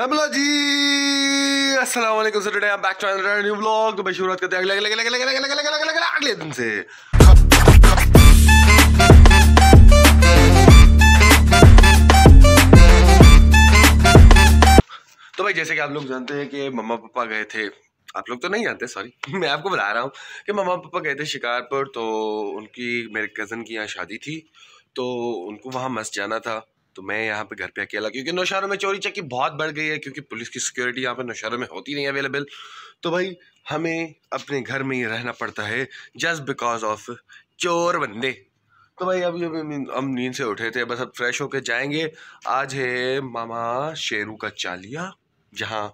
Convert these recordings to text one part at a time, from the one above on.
Hello जी अस्सलाम वालेकुम sir today I am back to another new vlog तो भाई शुरुआत करते हैं। अगले अगले अगले अगले अगले अगले अगले अगले अगले दिन से। तो भाई जैसे कि आप लोग जानते हैं कि मम्मा पापा गए थे। आप लोग तो नहीं जानते सॉरी मैं आपको बता रहा हूँ कि मम्मा पापा गए थे शिकारपुर तो उनकी, मेरे कज़न की यहाँ शादी थी। तो उनको वहाँ मस्त जाना था। तो मैं यहाँ पे घर पे अकेला, क्योंकि नौशहरों में चोरी चक्की बहुत बढ़ गई है, क्योंकि पुलिस की सिक्योरिटी यहाँ पे नौशहरों में होती नहीं अवेलेबल तो भाई, हमें अपने घर में ही रहना पड़ता है जस्ट बिकॉज़ ऑफ़ चोर बंदे। तो भाई, अभी अभी हम नींद से उठे थे, बस अब फ्रेश होके जाएँगे। आज है मामा शेरू का चालिया, जहाँ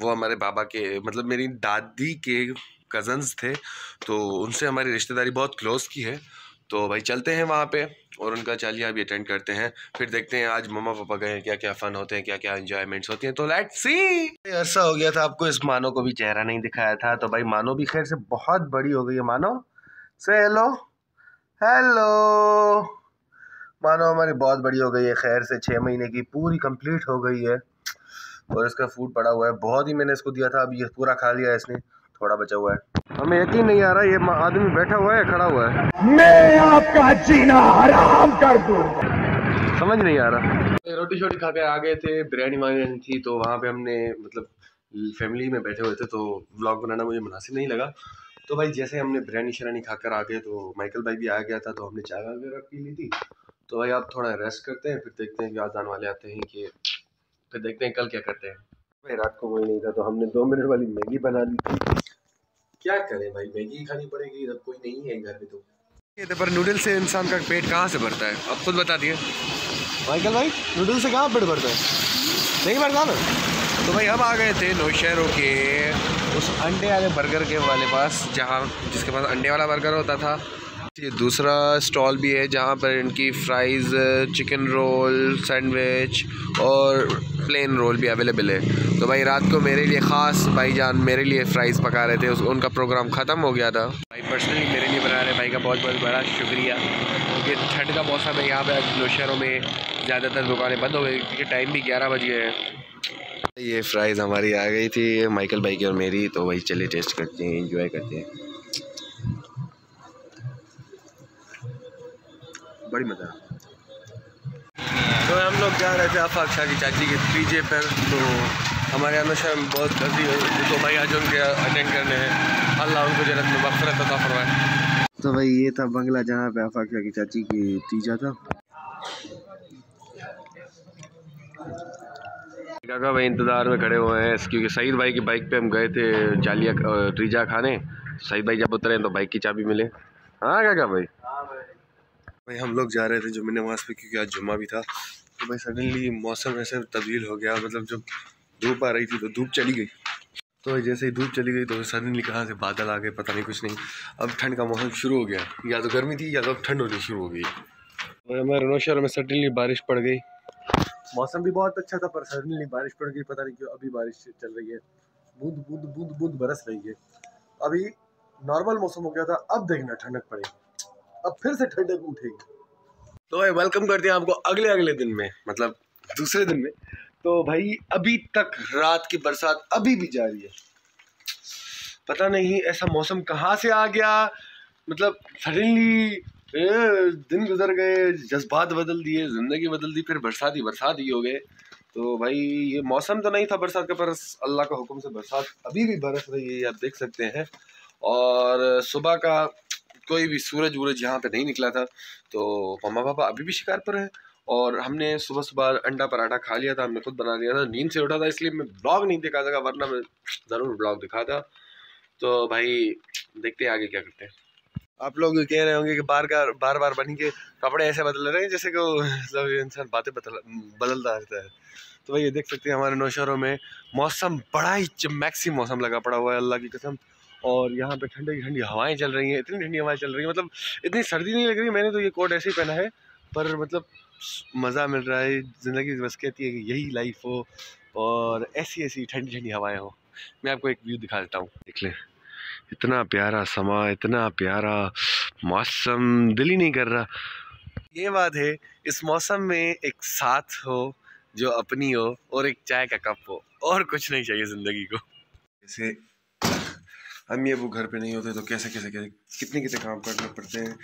वो हमारे बाबा के मतलब मेरी दादी के कज़न्स थे तो उनसे हमारी रिश्तेदारी बहुत क्लोज की है। तो भाई चलते हैं वहाँ पे और उनका चालिया भी अटेंड करते हैं। फिर देखते हैं आज मम्मा पापा गए क्या क्या फ़न होते हैं क्या क्या इंजॉयमेंट्स होती हैं। तो लेट सी ऐसा हो गया था आपको, इस मानो को भी चेहरा नहीं दिखाया था। तो भाई मानो भी खैर से बहुत बड़ी हो गई है मानो। से हेलो हेलो मानो हमारी बहुत बड़ी हो गई है, खैर से छः महीने की पूरी कंप्लीट हो गई है। और इसका फ़ूड पड़ा हुआ है, बहुत ही मैंने इसको दिया था, अब ये पूरा खा लिया इसने। थोड़ा बचा हुआ है। हमें यकीन नहीं आ रहा ये आदमी बैठा हुआ है या खड़ा हुआ है। मैं आपका जीना हराम कर दूँ समझ नहीं आ रहा। रोटी शोटी खा के आ गए थे बिरयानी वानी थी तो वहाँ पे हमने मतलब फैमिली में बैठे हुए थे तो व्लॉग बनाना मुझे मुनासिब नहीं लगा। तो भाई जैसे हमने बिरयानी शरानी खाकर आ गए तो माइकल भाई भी आ गया था तो हमने चाय वगैरह पी ली थी। तो भाई आप थोड़ा रेस्ट करते हैं फिर देखते हैं कि आजान वाले आते हैं कि फिर देखते हैं कल क्या करते हैं। भाई रात को कोई नहीं था तो हमने दो मिनट वाली मैगी बना ली थी। क्या करें भाई? मैगी खानी पड़ेगी जब कोई नहीं है घर में तो। पर नूडल से इंसान का पेट कहाँ से भरता है? अब खुद बता दिए। माइकल भाई नूडल से कहाँ पेट भरता है? नहीं भरता ना? तो भाई हम आ गए थे नौशहरों के उस अंडे वाले बर्गर के वाले पास जहाँ जिसके पास अंडे वाला बर्गर होता था। ये दूसरा स्टॉल भी है जहाँ पर इनकी फ्राइज़ चिकन रोल सैंडविच और प्लेन रोल भी अवेलेबल है। तो भाई रात को मेरे लिए ख़ास भाई जान मेरे लिए फ़्राइज़ पका रहे थे। उस उनका प्रोग्राम ख़त्म हो गया था। भाई पर्सनली मेरे लिए बना रहे भाई का बहुत बहुत बड़ा शुक्रिया। क्योंकि ठंड का मौसम है यहाँ पर शहरों में ज़्यादातर दुकानें बंद हो गई क्योंकि टाइम भी ग्यारह बज गए हैं। ये फ्राइज़ हमारी आ गई थी माइकल भाई की और मेरी। तो वही चले टेस्ट करते हैं इंजॉय करते हैं। बड़ी मज़ा तो हम लोग जा रहे थे आफाक शाह की चाची के पीजे पर तो हमारे यहाँ नशा में बहुत गर्दी तो भाई आज उनके अटेंड करने हैं। अल्लाह उनको जन्नत में मफरत अता फरमाए। तो भाई ये था बंगला जहाँ पे आफाक शाह की चाची की तीजा था। काका भाई इंतज़ार में खड़े हुए हैं क्योंकि सईद भाई की बाइक पे हम गए थे जालिया टीजा खाने। सईद भाई जब उतरे तो बाइक की चाबी मिले। हाँ काका भाई। भाई हम लोग जा रहे थे जुम्मे नमाज़ पे क्योंकि आज जुम्मा भी था तो भाई सडनली मौसम ऐसे तब्दील हो गया मतलब जब धूप आ रही थी तो धूप चली गई। तो जैसे ही धूप चली गई तो सडनली कहाँ से बादल आ गए, पता नहीं कुछ नहीं। अब ठंड का मौसम शुरू हो गया। या तो गर्मी थी या तो अब ठंड होनी शुरू हो गई। हमारे नौशहर में सडनली बारिश पड़ गई। मौसम भी बहुत अच्छा था, पर सडनली बारिश पड़ गई, पता नहीं क्यों अभी बारिश चल रही है। बूंद बूंद बूंद बूंद बरस रही है। अभी नॉर्मल मौसम हो गया था, अब देखना ठंडक पड़ेगी। अब फिर से ठंडक उठेगी। तो भाई वेलकम करते हैं आपको अगले अगले दिन में मतलब दूसरे दिन में। तो भाई, अभी तक रात की बरसात अभी भी जारी है। पता नहीं ऐसा मौसम कहाँ से आ गया। मतलब सडनली दिन गुजर गए, जज्बात बदल दिए, ज़िंदगी बदल दी, फिर बरसात ही बरसात ही हो गए। तो भाई, ये मौसम तो नहीं था बरसात का, पर अल्लाह का हुक्म से बरसात अभी भी बरस रही है आप देख सकते हैं। और सुबह का कोई भी सूरज वूरज यहाँ पे नहीं निकला था तो मम्मा पापा अभी भी शिकार पर है और हमने सुबह सुबह अंडा पराठा खा लिया था, हमने खुद बना लिया था, नींद से उठा था, इसलिए मैं ब्लॉग नहीं दिखा सका वरना मैं ज़रूर ब्लॉग दिखा था। तो भाई, देखते हैं आगे क्या करते हैं। आप लोग कह रहे होंगे कि बार बार बार बार बनी के कपड़े ऐसे बदल रहे हैं, जैसे कि मतलब इंसान बातें बदल, बदलता रहता है। तो भाई, ये देख सकते हैं हमारे नौशहरों में मौसम बड़ा ही मैक्सी मौसम लगा पड़ा हुआ है, अल्लाह की कसम। और यहाँ पे ठंडी ठंडी हवाएँ चल रही हैं, इतनी ठंडी हवाएँ चल रही हैं। मतलब इतनी सर्दी नहीं लग रही, मैंने तो ये कोट ऐसे ही पहना है, पर मतलब मज़ा मिल रहा है, ज़िंदगी बस कहती है कि यही लाइफ हो और ऐसी ऐसी ठंडी ठंडी हवाएँ हो। मैं आपको एक व्यू दिखा देता हूँ, देख लें। इतना प्यारा समा, इतना प्यारा मौसम, दिल ही नहीं कर रहा। ये बात है, इस मौसम में एक साथ हो, जो अपनी हो और एक चाय का कप हो, और कुछ नहीं चाहिए ज़िंदगी को। जैसे अम्मी अबू घर पे नहीं होते तो कैसे कैसे कैसे, कितने कितने काम करने पड़ते हैं?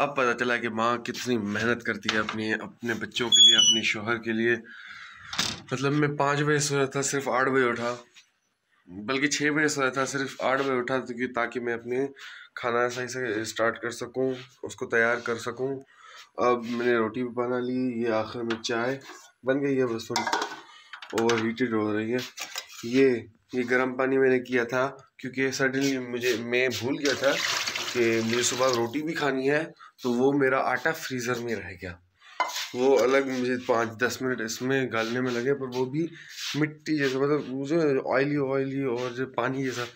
अब पता चला कि माँ कितनी मेहनत करती है अपनी, अपने बच्चों के लिए, अपने शोहर के लिए। मतलब मैं पाँच बजे सोया था, सिर्फ़ आठ बजे उठा। बल्कि छः बजे सोया था, सिर्फ़ आठ बजे उठा ताकि मैं अपने खाना सही से स्टार्ट कर सकूँ, उसको तैयार कर सकूँ। अब मैंने रोटी भी बना ली, ये आखिर में चाय बन गई है, बस थोड़ी ओवर हीटेड हो रही है। ये ये गर्म पानी मैंने किया था, क्योंकि सडनली मुझे, मैं भूल गया था कि मुझे सुबह रोटी भी खानी है तो वो मेरा आटा फ्रीज़र में रह गया। वो अलग मुझे पाँच दस मिनट इसमें गालने में लगे, पर वो भी मिट्टी जैसा मतलब मुझे ऑयली ऑयली और जो पानी जैसा,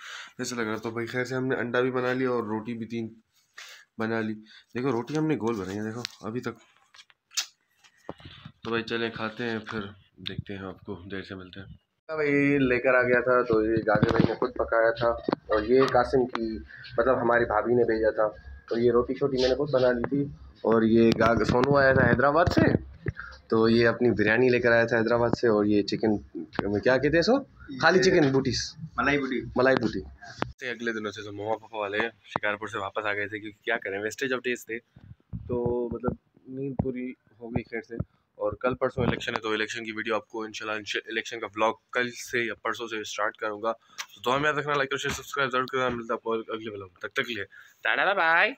ऐसा लग रहा तो भाई खैर से हमने अंडा भी बना लिया और रोटी भी तीन बना ली। देखो, रोटी हमने गोल बनाई है, देखो, अभी तक। तो भाई चले, खाते हैं, फिर देखते हैं आपको, देर से मिलते हैं। भाई लेकर आ गया था तो ये गाजर भाई ने खुद पकाया था। और ये कासिम की मतलब हमारी भाभी ने भेजा था। तो ये रोटी छोटी मैंने खुद बना ली थी। और ये गाग सोनू आया था हैदराबाद से तो ये अपनी बिरयानी लेकर आया था हैदराबाद से। और ये चिकन क्या कहते हैं सो खाली चिकन बूटीस। मलाई बूटी। मलाई बूटी। से अगले दिनों से जो मोमा पापा वाले शिकारपुर से वापस आ गए थे क्योंकि क्या करें वेस्टेज ऑफ़ डेज़ थे। तो मतलब नींद पूरी हो गई खैर से। और कल परसों इलेक्शन है तो इलेक्शन की वीडियो आपको इनशाला इलेक्शन का ब्लॉग कल से या परसों से स्टार्ट करूँगा। तो दो याद रखना लाइक और शेयर सब्सक्राइब ज़रूर करना। मिलता आपको अगले ब्लॉग तक तक लिए, टाटा बाय